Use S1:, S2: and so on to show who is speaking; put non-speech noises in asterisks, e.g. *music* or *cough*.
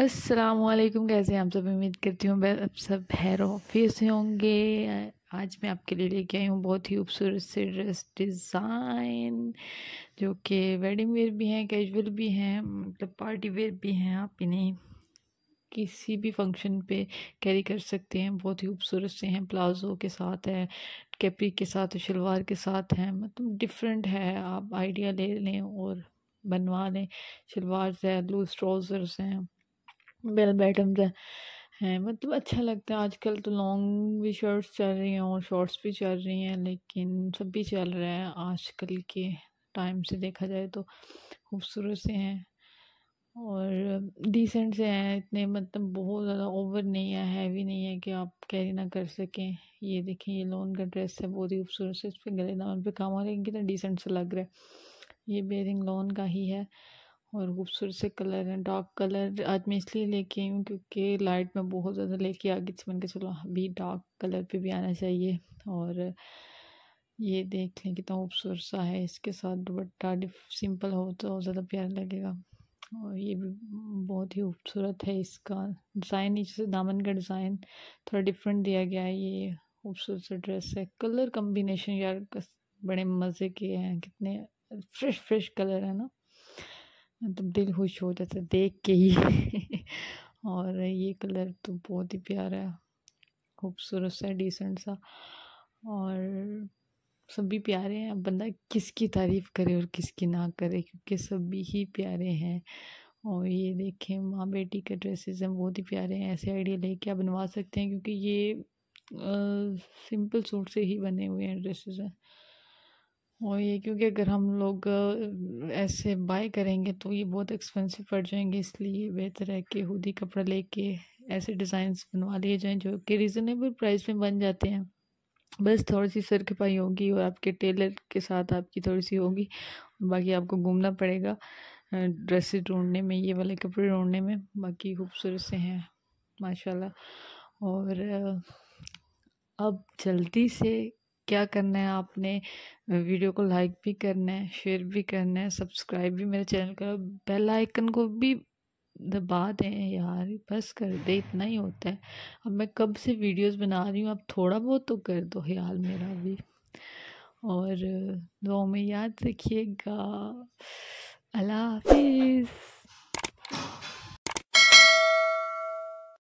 S1: असलकुम कैसे हैं आप सब? उम्मीद करती हूँ आप सब हैर ऑफ़िस से होंगे। आज मैं आपके लिए लेके आई हूँ बहुत ही खूबसूरत से ड्रेस डिज़ाइन, जो कि वेडिंग वेयर भी हैं, कैजुअल भी हैं मतलब पार्टी वेयर भी हैं। आप इन्हें किसी भी फ़ंक्शन पे कैरी कर सकते हैं। बहुत ही खूबसूरत से हैं, प्लाजो के साथ है, कैपरी के साथ शलवार के साथ हैं। मतलब डिफरेंट है, आप आइडिया ले लें और बनवा लें। शलवार है, लूज ट्राउज़र्स हैं। बेल बॉटम्स है। हैं मतलब अच्छा लगता है। आजकल तो लॉन्ग भी शर्ट्स चल रही हैं और शॉर्ट्स भी चल रही हैं, लेकिन सब भी चल रहा है आजकल के टाइम से देखा जाए तो। खूबसूरत से हैं और डिसेंट से हैं, इतने मतलब बहुत ज़्यादा ओवर नहीं है हैवी नहीं है कि आप कैरी ना कर सकें। ये देखें, ये लोन का ड्रेस है, बहुत ही खूबसूरत से इस पर गले दामन पे काम आ रहा है कितना डिसेंट से लग रहा है। ये बेरिंग लोन का ही है। और खूबसूरत से कलर हैं, डार्क कलर आज मैं इसलिए लेके आई हूँ क्योंकि लाइट में बहुत ज़्यादा लेके आ गई मैंने कहा, चलो, अभी डार्क कलर पे भी आना चाहिए। और ये देख लें कितना खूबसूरत सा है इसके साथ, दुपट्टा सिंपल हो तो ज़्यादा प्यारा लगेगा। और ये भी बहुत ही खूबसूरत है इसका डिज़ाइन नीचे से दामन का डिज़ाइन थोड़ा डिफरेंट दिया गया है, ये खूबसूरत सा ड्रेस है। कलर कम्बिनेशन यार बड़े मज़े के हैं, कितने फ्रेश फ्रेश कलर है ना। मतलब दिल खुश हो जाता है देख के ही। *laughs* और ये कलर तो बहुत ही प्यारा है खूबसूरत सा डिसेंट सा। और सभी प्यारे हैं अब बंदा किसकी तारीफ़ करे और किसकी ना करे क्योंकि सभी ही प्यारे हैं। और ये देखें माँ बेटी के ड्रेसेस हैं बहुत ही प्यारे हैं ऐसे आइडिया लेके आप बनवा सकते हैं क्योंकि ये आ, सिंपल सूट से ही बने हुए हैं ड्रेसेस हैं। और ये क्योंकि अगर हम लोग ऐसे बाय करेंगे तो ये बहुत एक्सपेंसिव पड़ जाएँगे, इसलिए बेहतर है कि खुद ही कपड़ा लेके ऐसे डिज़ाइंस बनवा लिए जाएँ जो कि रिजनेबल प्राइस में बन जाते हैं। बस थोड़ी सी सर खपाई होगी और आपके टेलर के साथ आपकी थोड़ी सी होगी बाकी आपको घूमना पड़ेगा ड्रेसेस ढूँढने में, ये वाले कपड़े ढूँढने में, बाकी खूबसूरत से हैं, माशाल्लाह। और अब जल्दी से क्या करना है आपने, वीडियो को लाइक भी करना है, शेयर भी करना है, सब्सक्राइब भी मेरे चैनल का, बेल आइकन को भी दबा दें यार, बस कर दे, इतना ही होता है। अब मैं कब से वीडियोस बना रही हूँ, अब थोड़ा बहुत तो कर दो यार मेरा भी। और दो में याद रखिएगा।